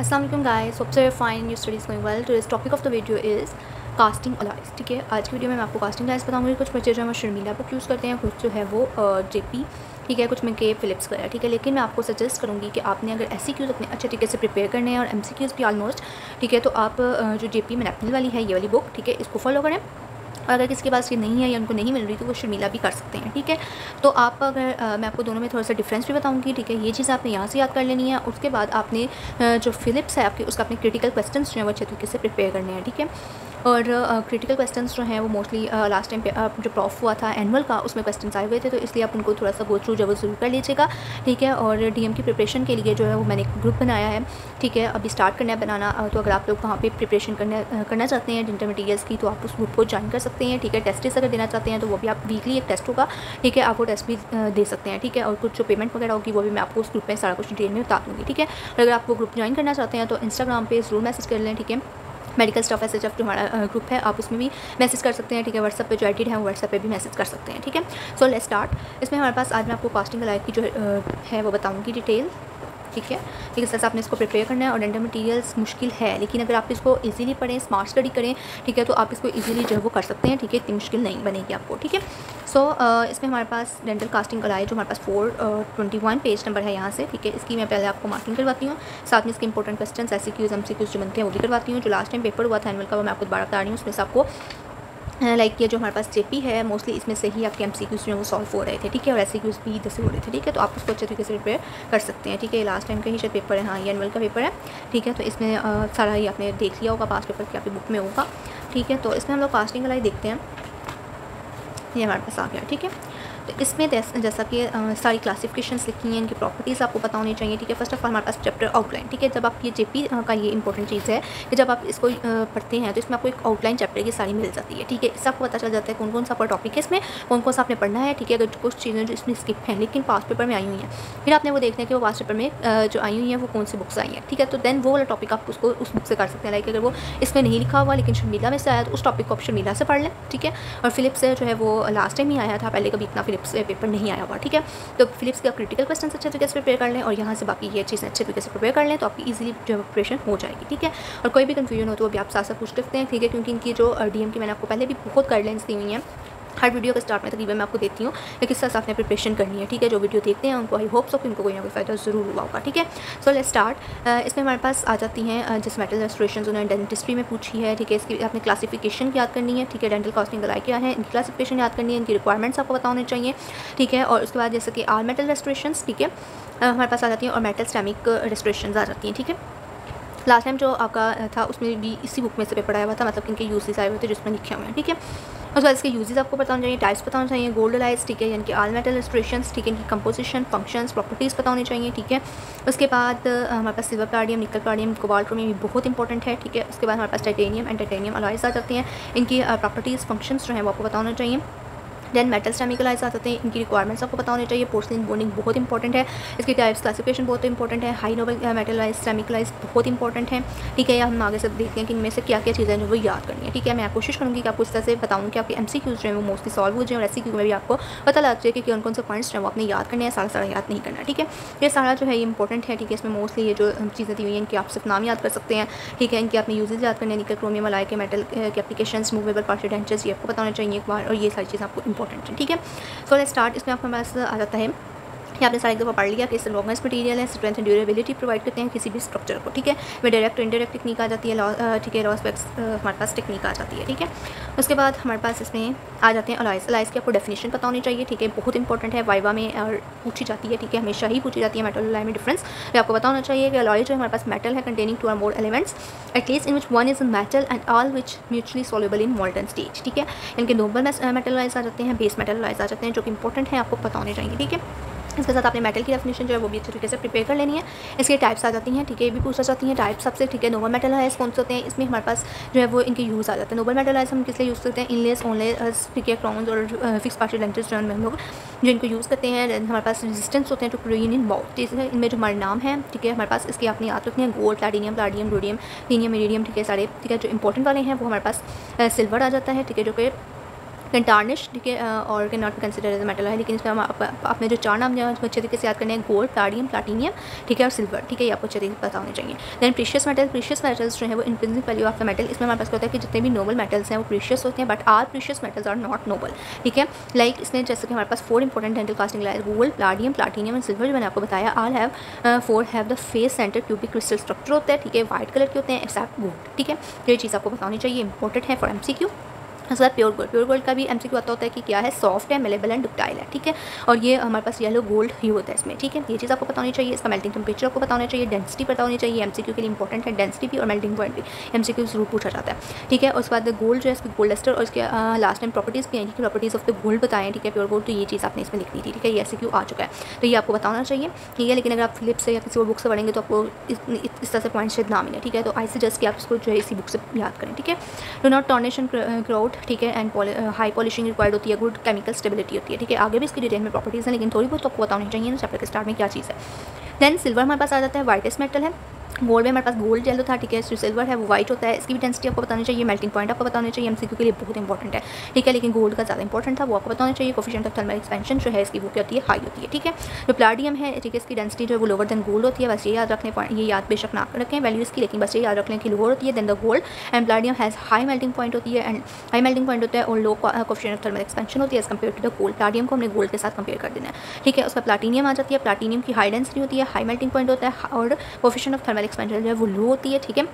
Hope so you're fine. Your studies going well. Today's topic of the video is casting alloys ठीक है? आज की video में मैं आपको कास्टिंग अलाइज बताऊँगी। कुछ बच्चे जो है, वो शर्मिला बुक यूज़ करते हैं, कुछ जो है वो जेपी ठीक है? कुछ में के फिलिप्स वगैरह, ठीक है? लेकिन मैं आपको सजेस्ट करूँगी कि आपने अगर क्यूज़ अपने अच्छे तरीके से प्रिपेयर करने हैं और एम भी ऑलमोस्ट ठीक है? तो आप जो जे पी वाली है, ये वाली बुक ठीक है? इसको फॉलो करें। और अगर किसी के पास ये नहीं है या उनको नहीं मिल रही तो वो शर्मिला भी कर सकते हैं ठीक है? तो आप अगर आ, मैं आपको दोनों में थोड़ा सा डिफरेंस भी बताऊँगी ठीक है? ये चीज़ आपने यहाँ से याद कर लेनी है उसके बाद आपने जो फिलिप्स है आपके उसका अपने क्रिटिकल क्वेश्चन जो है वो अच्छे तरीके से प्रिपेयर करने हैं ठीक है? और क्रिटिकल क्वेश्चंस जो हैं, वो मोस्टली लास्ट टाइम पे जो प्रॉफ हुआ था एनुअल का, उसमें क्वेश्चंस आए हुए थे तो इसलिए आप उनको थोड़ा सा गो थ्रू जब ज़रूर कर लीजिएगा। ठीक है? और डीएम की प्रिपरेशन के लिए जो है, वो मैंने एक ग्रुप बनाया है। ठीक है? अभी स्टार्ट करना है बनाना तो अगर आप लोग वहाँ पर प्रिपरेशन करना करना चाहते हैं इंटर मटीरियल्स की तो आप उस ग्रुप को ज्वाइन कर सकते हैं। ठीक है? टेस्टेस अगर देना चाहते हैं तो वो भी आप वीकली एक टेस्ट होगा। ठीक है? आप वो टेस्ट भी दे सकते हैं। ठीक है? और कुछ जो पेमेंट वगैरह होगी, वो भी मैं आपको उस ग्रुप में सारा कुछ डिटेल में बता दूँगी। ठीक है? अगर आप वो ग्रुप ज्वाइन करना चाहते हैं तो इंस्टाग्राम पर ज़रूर मैसेज कर लें। ठीक है? मेडिकल स्टाफ एस एच हमारा ग्रुप है, आप उसमें भी मैसेज कर सकते हैं, ठीक है? व्हाट्सअप पे जो एडिड है वो व्हाट्सअप पे भी मैसेज कर सकते हैं, ठीक है? सो लेट स्टार्ट इसमें हमारे पास आज मैं आपको कास्टिंग लाइफ की जो है, वो बताऊँगी डिटेल ठीक है? है सर आपने इसको प्रिपेयर करना है और डेंटल मटेरियल्स मुश्किल है। लेकिन अगर आप इसको इजीली पढ़ें स्मार्ट स्टडी करें, ठीक है तो आप इसको इजीली जो है वो कर सकते हैं, ठीक है? इतनी मुश्किल नहीं बनेगी आपको, ठीक है? सो इसमें हमारे पास डेंटल कास्टिंग कराए जो हमारे पास four twenty one page number है यहाँ से, ठीक है? इसकी मैं पहले आपको मार्किंग करवाती हूँ। साथ में इसके इंपॉर्टेंट क्वेश्चन ऐसी क्यूज़ एम सी क्यूज़ जो बनते हैं, वो भी करवाती हूँ। जो लास्ट टाइम पेपर हुआ था एनुअल का, वो मैं आपको दोबारा बता रही हूँ। उसमें से आपको लाइक ये जो हमारे पास जेपी है मोस्टली इसमें से ही आपके एम सी क्यूज़ जो है वो सॉल्व हो रहे थे ठीक है? और ऐसे क्यूज़ भी इधर से हो रहे थे ठीक है? तो आप उसको अच्छे तरीके से प्रिपेयर कर सकते हैं ठीक है? लास्ट टाइम का ही शायद पेपर है हाँ ये एनअल का पेपर है ठीक है? तो इसमें आ, सारा ही आपने देख लिया होगा पास पेपर की आपकी बुक में होगा ठीक है? तो इसमें हम लोग कास्टिंग वाला देखते हैं। ये हमारे पास आ गया ठीक है? तो इसमें जैसा कि सारी क्लासिफिकेशंस लिखी हैं, इनकी प्रॉपर्टीज़ आपको पता होनी चाहिए, ठीक है? फ़र्स्ट ऑफ़ ऑल हमारे पास चैप्टर आउटलाइन ठीक है? जब आप ये जेपी का ये इंपॉर्टेंट चीज़ है कि जब आप इसको पढ़ते हैं तो इसमें आपको एक आउटलाइन चैप्टर की सारी मिल जाती है, ठीक है? इससे आपको पता चल जाता है कौन कौन सा आपका टॉपिक है इसमें कौन कौन सा आपने पढ़ना है, ठीक है? अगर कुछ चीज़ें जो इसमें स्किप हैं, लेकिन पास पेपर में आई हुई हैं। फिर आपने वो देखना है कि वो पास पेपर में जो आई हुई हैं, वो कौन सी बुक्स आई हैं, ठीक है? तो देन वो वाला टॉपिक आप उसको, उस बुक से कर सकते हैं लाइक अगर वो इसमें नहीं लिखा हुआ, लेकिन शर्मिला में से आया तो उस टॉपिक को आप शर्मिला से पढ़ लें, ठीक है? और फिलिप से जो है वो लास्ट टाइम ही आया था, पहले कभी इतना फिलिप्स पेपर नहीं आया हुआ, ठीक है? तो फिलिप्स के आप क्रिटिकल क्वेश्चन अच्छे तरीके से प्रिपेयर कर लें और यहाँ से बाकी ये चीज़ें अच्छे तरीके से प्रिपेयर कर लें तो आपकी ईजिली जो प्रिपरेशन हो जाएगी, ठीक है? और कोई भी कन्फ्यूज़न हो तो वो भी आप साथ साथ पूछ सकते हैं, ठीक है? क्योंकि इनकी जो डी की मैंने आपको पहले भी बहुत गाइडलाइंस दी हुई हैं। हर वीडियो के स्टार्ट में तकरीबन मैं आपको देती हूँ कि किस तरह से आपने प्रिपरेशन करनी है, ठीक है? जो वीडियो देखते हैं, उनको आई होप सो कि उनको कोई ना कोई फ़ायदा ज़रूर हुआ होगा, ठीक है? सो लेट स्टार्ट इसमें हमारे पास आ जाती हैं जिस मेटल रेस्टोरेशन उन्होंने डेंटिस्ट्री में पूछी है, ठीक है? इसकी आपने क्लासिफिकेशन याद करनी है, ठीक है? डेंटल कॉस्टिंग लाइक क्या है? इनकी क्लासिफिकेशन याद करनी है, इनकी रिक्वायरमेंट्स आपको पता होने चाहिए, ठीक है? और उसके बाद जैसे कि आर मेटल रेस्टोरेशन ठीक है? हमारे पास आ जाती हैं और मेटल स्टैमिक रेस्टोरेशन आ जाती हैं, ठीक है? लास्ट टाइम जो आपका था, उसमें भी इसी बुक में से आया हुआ था मतलब इनके यूजेस आए हुए थे जिसमें लिखे हुए हैं, ठीक है? उसके बाद इसके यूजेस आपको पता होने चाहिए टाइप्स पता होने चाहिए गोल्ड लाइट्स ठीक है, यानी कि आल मेटल रेस्ट्रेशन ठीक है, इनकी कंपोजिशन फ़ंक्शंस प्रॉपर्टीज़ पता होनी चाहिए, ठीक है। उसके बाद हमारे पास silver palladium nickel palladium cobalt भी बहुत इंपॉर्टेंट है, ठीक है। उसके बाद हमारे पास टाइटेनियम एंड टाइटेनियम अलॉयज़ आ जाते हैं। इनकी प्रॉपर्टीज़ फ़ंक्शंस जो हैं वो आपको पता होना चाहिए। देन मेटल स्टेमिकलाइज आ जाते हैं इनकी रिक्वायरमेंट्स आपको पता होनी चाहिए। पोर्सलिन बोनिंग बहुत इंपॉर्टेंट है। इसकी टाइप्स क्लासिफिकेशन बहुत इंपॉर्टेंट है। High noble metal alloys ceramic alloys बहुत इंपॉर्टेंट है। ठीक है हम आगे से देखते हैं कि इनमें से क्या क्या चीज़ें जो वो याद करनी है। ठीक है, मैं कोशिश करूँगी कि आपको इस तरह से बताऊँ कि आपके एम जो है वो मोस्टली सॉल्व हो जाए और ऐसी में भी आपको पता लग जाए कि कौन कौन से पॉइंट्स है वो अपने याद करने हैं, सारा सारा याद नहीं करना। ठीक है, ये सारा जो है ये इंपॉर्टेंट है। ठीक है, इसमें मोस्टली ये जो चीज़ें दी हुई हैं, इनकी आप सिर्फ़ नाम याद कर सकते हैं। ठीक है, इनकी आपने यूजेज याद करने निकल क्रोमियम अलाई के मेटल के एप्लीकेशन मूवेबल पार्टी डेंचर्स ये आपको पता होना चाहिए एक बार और ये सारी चीज़ें आपको इंपॉर्टेंट है ठीक है? सो लेट स्टार्ट इसमें आपके पास आ जाता है ये आपने सारा एक दफ़ा पढ़ लिया कि लॉन्गेस्ट मटीरियल है स्ट्रेंथ एंड ड्यूरेबिलिटी प्रोवाइड करते हैं किसी भी स्ट्रक्चर को, ठीक है? वे डायरेक्ट इंडायरेक्ट टेक्निक आ जाती है ठीक है लॉस बैक्स हमारे पास टेक्निक आ जाती है, ठीक है? उसके बाद हमारे पास इसमें आ जाते हैं अलाइस अलाइस की आपको डेफिनेशन पता होनी चाहिए, ठीक है? बहुत इंपॉर्टेंट है वाइवा में और पूछी जाती है, ठीक है? हमेशा ही पूछी जाती है मेटल अलाई में डिफरेंस ये आपको पता होना चाहिए कि अलाई जो हमारे पास मेटल है containing two or more elements at least in which one is metal and all which mutually soluble in molten stage ठीक है? इनके नोबल मेटलाइज आ जाते हैं बेस मेटलाइज आ जाते हैं, जो कि इंपॉर्टेंट है, आपको पता होने चाहिए, ठीक है? इसके साथ आपने मेटल की डेफिनेशन जो है वो भी अच्छे तरीके से प्रिपेयर कर लेनी है। इसके टाइप्स आ जाती हैं, ठीक है, ये भी पूछा जाती हैं टाइप्स सबसे, ठीक है नोबल मेटल है कौन से होते हैं? इसमें हमारे पास जो है वो इनके यूज़ आ जाते हैं। नोबल मेटल है हम किस लिए यूज़ करते हैं? इनलेस ओनलेस ठीक है क्राउन्स और फिक्स पार्टी लेंचर्स जो हम लोग, जो इनको यूज़ करते हैं। हमारे पास रेजिस्टेंस होते हैं टू क्लोरिन इन बाउट इनमें जो हमारे नाम है, ठीक है, हमारे पास इसके आपने याद रखनी है गोल्ड प्लाडीनियम प्लाडियम रोडियम लीनियम इरीडियम ठीक है, सारे, ठीक है, जो इंपॉर्टेंट वाले हैं, वो हमारे पास सिल्वर आ जाता है, ठीक है, जो कि टार्निश ठीक और can not consider as metal है लेकिन इसमें आपने जो चार नाम जो अच्छे तरीके से याद करने हैं गोल्ड प्लाडियम प्लाटीनियम ठीक है, और सिल्वर ठीक है, ये आपको अच्छे तरीके से पता होने चाहिए। Then precious metal precious metals जो है, वो intrinsic value of the metal इसमें हमारे पास होता है कि जितने भी नोबल मेटल्स हैं, वो प्रीशियस होते हैं but are precious metals are not noble ठीक है? लाइक इसमें जैसे कि हमारे पास four important dental casting alloys gold palladium platinum and silver जो मैंने आपको बताया all have four have the face center cubic crystal structure होता है, ठीक है वाइट कलर के होते हैं एक्सेप्ट गोल्ड ठीक है? ये चीज़ आपको बतानी चाहिए इंपॉर्टेंट है फॉर एम सी क्यू उसके बाद प्योर गोल्ड प्योर गोल्ड का भी एम आता होता है कि क्या है? सॉफ्ट है मेलेबल एंड डुक्टाइल है, ठीक है? और ये हमारे पास येलो गोल्ड ही होता है इसमें, ठीक है? ये चीज़ आपको पता होनी चाहिए, इसका मेल्टिंग टेम्परेचर आपको पता होना चाहिए डेंसिटी पता होनी चाहिए एमसीक्यू के लिए इंपॉर्टेंट है डेंसिटी भी और मेल्टिंग पॉइंट भी। एम सी ज़रूर पूछा जाता है, ठीक है? उसके बाद गोल्ड जो है, इसकी गोल्ड और इसके लास्ट टाइम प्रॉपर्टीज़ भी हैं कि प्रॉपर्टीज़ ऑफ़ द गोल्ड बताएँ ठीक है? प्योर गोल्ड तो ये चीज़ आपने इसमें लिख दी थी, ठीक है? ये ऐसे आ चुका है। तो ये आपको बताना चाहिए, ठीक है? लेकिन अगर आप फिलिप से या किसी और बुक से पढ़ेंगे तो आपको इस तरह से पॉइंट शायद ना मिले, ठीक है? तो आई सजेस्ट कि आप इसको जो है इसी बुक से याद करें, ठीक है? डो नॉट टॉर्नेशन क्राउड ठीक है एंड हाई पॉलिशिंग रिक्वायर्ड होती है गुड केमिकल स्टेबिलिटी होती है, ठीक है, आगे भी इसकी डिटेल में प्रॉपर्टीज़ हैं, लेकिन थोड़ी बहुत तो आपको बताने चाहिए ना चैप्टर के स्टार्ट में क्या चीज़ है। देन सिल्वर हमारे पास आ जाता है वाइटेस्ट मेटल है। गोल्ड में हमारे पास गोल्ड येलो था, ठीक है, जो सिल्वर है, वो वाइट होता है। इसकी भी डेंसिटी आपको बतानी चाहिए मेल्टिंग पॉइंट आपको बताना चाहिए एमसीक्यू के लिए बहुत इंपॉर्टेंट है। ठीक है, लेकिन गोल्ड का ज़्यादा इंपॉर्टेंट था, वो आपको बताना चाहिए कोफिशियंट ऑफ़ थर्मल एक्सपेंशन जो है, इसकी वो क्या होती है हाई होती है, ठीक है। जो प्लाडियम है, ठीक है, इसकी डेंसिटी जो है, वो लोअर देन गोल्ड होती है, बस ये याद रखने ये याद बेशक ना रखें वैल्यू इसकी लेकिन बस ये याद रख लें कि लोअर होती है then the gold and palladium has high melting point होती है एंड हाई मेल्टिंग पॉइंट होता है, और low coefficient of thermal expansion होती है as compare to the gold palladium को हमने गोल्ड के साथ कंपेयर कर देना है। ठीक है, उसका प्लाटीनियम आ जाती है प्लाटीनियम की हाई डेंसिटी होती है हाई मेल्टिंग पॉइंट होता है, और कोफिशियंट ऑफ़ थर्मल एक्सपेंशन जो है, वो लो होती है, ठीक है?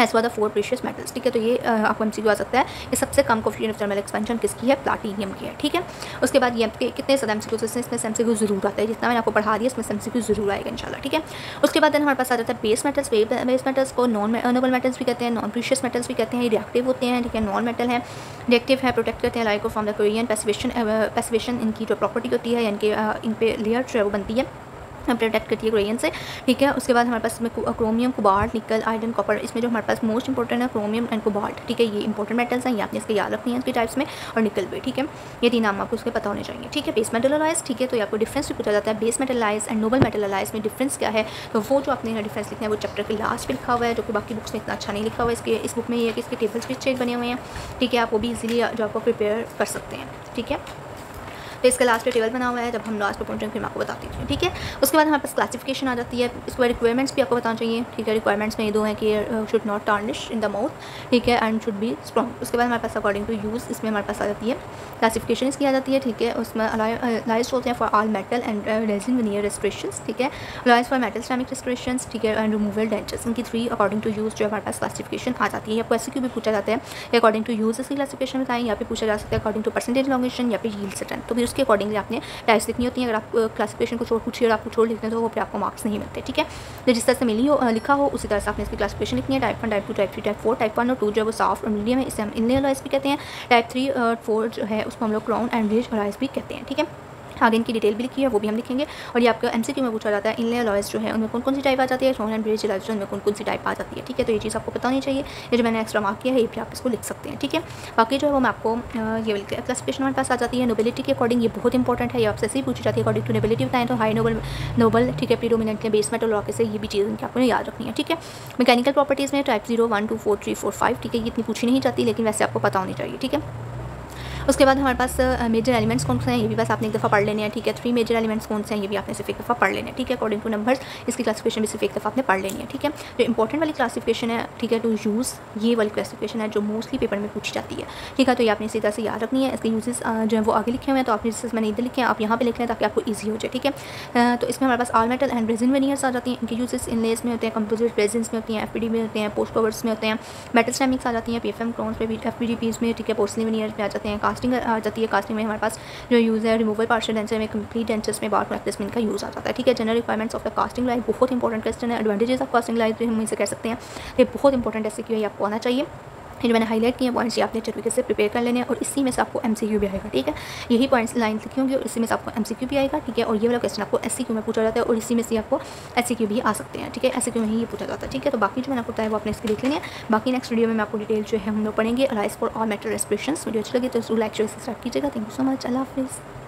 As far the four precious metals ठीक है? तो ये आपको एम आ सकता है। ये सबसे कम कोफिशन ऑफ़ थर्मल एक्सपेंशन किसकी है? प्लाटीनियम की है, ठीक है? उसके बाद ये कितने ज़्यादा एम सी इसमें एम सी ज़रूर आता है। जितना मैंने आपको पढ़ा दिया, इसमें एम सी ज़रूर आएगा, इंशाल्लाह, ठीक है? उसके बाद हमारे पास आ जाता है बेस मेटल्स बेस मेटल्स को नॉन अर्नेबल मेटल्स भी कहते हैं नॉन प्रीशियस मेटल्स भी कहते हैं। रिएक्टिव होते हैं, ठीक है? नॉन मेटल है। रिएक्टिव है प्रोटेक्ट करते हैं like from the corrosion passivation passivation इनकी जो प्रॉपर्टी होती है, यानी कि इन पर लेयर जो है, वो बनती है। प्रोटेक्ट करती है क्रोयन से, ठीक है? उसके बाद हमारे पास इसमें chromium cobalt nickel iron copper इसमें जो हमारे पास मोस्ट इंपॉर्टेंट है क्रोमियम एंड कोबाल्ट ठीक है? ये इंपॉर्टेंट मेटल्स हैं, ये आपने इसके याद रखनी है इसके टाइप्स में, और निकल भी ठीक है? ये तीन नाम आपको उसके पता होने चाहिए, ठीक है? बेस मेटलाइज ठीक है? तो आपको डिफ्रेंस भी पूछा जाता है base metal alloys and noble metal alloys में डिफ्रेंस क्या है? तो वो जो आपने डिफ्रेंस लिखना है, वो चैप्टर के लास्ट में लिखा हुआ है, जो कि बाकी बुक्स में इतना अच्छा नहीं लिखा हुआ है इसके, इस बुक में ये है कि इसके टेबल्स भी चेक बने हुए हैं, ठीक है? आप वो भी इजीली जो आपको प्रिपेयर कर सकते हैं, ठीक है? तो इसका लास्ट टेबल बना हुआ है, जब हम लास्ट पर पहुँचेंगे फिर आपको बताती हूँ, ठीक है? उसके बाद हमारे पास क्लासिफिकेशन आ जाती है इसके बाद रिक्वायरमेंट्स भी आपको बताना चाहिए, ठीक है? रिक्वायरमेंट्स में ये दो हैं कि should not tarnish in the mouth ठीक है? एंड शुड बी स्ट्रॉन्ग उसके बाद हमारे पास अकॉर्डिंग टू यूज़ इसमें हमारे पास आ जाती है क्लासिफिकेशन इसकी आ जाती है, ठीक है? उसमें अलाइज होते हैं for all metal and resin veneer restoration ठीक है? Alloys for metal ceramic restoration ठीक है? एंड रिमूवल डेंचर्स इनकी थ्री अकॉर्डिंग टू यूज़ जो हमारे पास क्लासिफिकेशन आ जाती है आपको ऐसे क्यों भी पूछा जाता है अकॉर्डिंग टू यूज़ इसकी क्लासिफिकेशन बताएँ, या फिर पूछा जा सकता है अकॉर्डिंग टू परसेंटेज लॉन्गेशन या फिर हील स्ट्रेंथ तो फिर उसके अकॉर्डिंगली आपने टाइप्स लिखनी होती है। अगर आप क्लासिफिकेशन को छोड़ पूछिए और आप कुछ और लिखते हैं तो वो फिर आपको मार्क्स नहीं मिलते, ठीक है? तो जिस तरह से मिली हो लिखा हो, उसी तरह से आपने इसकी क्लासिफिकेशन लिखनी है। Type one type two type three type four type one और टू जो है वो सॉफ्ट और मीडियम है, इसे हम इन इनलेयर भी कहते हैं। टाइप थ्री और फोर जो है, उसको हम लोग क्राउन एंड रिज और भी कहते हैं, ठीक है? आगे इनकी डिटेल भी लिखी है, वो भी हम लिखेंगे। और ये आपका एम में पूछा जाता है, इनले लॉयस जो है, उनमें कौन कौन सी टाइप आ जाती है? शोन एंड ब्रिज जो उनमें कौन कौन सी टाइप आ जाती है, ठीक है? तो ये चीज़ आपको पता नहीं चाहिए। ये जो मैंने एक्स्ट्रा मार्क किया है, ये भी आप इसको लिख सकते हैं, ठीक है? बाकी जो है, वो मैं आपको ये क्लासिफिकेशन हमारे पास आ जाती है नोबिलिटी के अकॉर्डिंग ये बहुत इंपॉर्टेंट है, ये आपसे ही पूछी जाती है अकॉर्डिंग टू नोबिलिटी बताएँ तो हाई नोबल नोबल ठीक है? प्रीडोमिनेंट बेस मेटल रॉकेट से ये भी चीज़ इनकी आपको याद रखनी है, ठीक है? मैकेनिकल प्रॉपर्टीज़ में type zero one two four three four five ठीक है? ये इतनी पूछी नहीं जाती, लेकिन वैसे आपको पता होनी चाहिए, ठीक है? उसके बाद हमारे पास मेजर एलिमेंट्स कौन से हैं? ये भी बस आपने एक दफ़ा पढ़ लेने हैं, ठीक है? थ्री मेजर एलिमेंट्स कौन से हैं? ये भी आपने सिर्फ़ एक दफ़ा पढ़ लेने हैं, ठीक है? अकॉर्डिंग टू नंबर्स इसकी क्लासिफिकेशन भी सिर्फ़ एक दफ़ा आपने पढ़ लेनी है, ठीक है? जो इंपॉर्टेंट वाली क्लासिफिकेशन है, ठीक है? टू यूज़ ये वाली क्लासिफिकेशन है, जो मोस्टली पेपर में पूछी जाती है, ठीक है? तो ये आपने इसी तरह से याद रखनी है। इसके यूजेस जो है वो आगे लिखे हुए हैं तो आपने जिससे मैंने इधर लिखे हैं, आप यहाँ पर लिख लें ताकि आपको ईजी हो जाए, ठीक है? तो इसमें हमारे पास all metal and resin veneers आ जाती हैं। इनके यूजेस इनलेस में होते हैं कंपोजिट रेजिन में होती हैं एफपीडी में होते हैं पोस्ट कवर्स में होते हैं मेटल स्टैमिक्स आ जाती हैं पी एफ़ एम क्रोन्स में भी एफ़ में, ठीक है? पोस्टली वेनियर्स में आ जाते हैं कास्टिंग आ जाती है कास्टिंग में हमारे पास जो यूज़ है रिमूवल पार्शल डेंसर में कंप्लीट डेंचर्स में बार प्रैक्टिस में इनका यूज़ आ जाता है। ठीक है general requirements of the casting alloys बहुत इंपॉर्टेंट क्वेश्चन है। एडवांटेजेस ऑफ़ कास्टिंग लाइफ हम इसे कह सकते हैं। ये बहुत इंपॉर्टेंट ऐसे क्यों आपको आना चाहिए। ये जो मैंने हाईलाइट किए पॉइंट्स ये आपने अच्छे तरीके से प्रिपेयर कर लेने हैं और इसी में से आपको एम भी आएगा, ठीक है? यही पॉइंट्स लाइन लिखी होंगी और इसी में से आपको एम भी आएगा, ठीक है? और ये वाला क्वेश्चन आपको एस में पूछा जाता है और इसी में से आपको एस भी आ सकते हैं, ठीक है? एस में ही ये पूछा जाता है, ठीक है? तो बाकी जो मैंने आपको बताया वो आपने इसकी देख लेनी बाकी नेक्स्ट वीडियो में मैं आपको डिटेल जो है हम लोग पढ़ेंगे। Alloys for all metal restoration video अच्छी लगी तो लाइक शेयर स्टार्ट कीजिएगा। थैंक यू सो मच अल्लाह हाफिज़।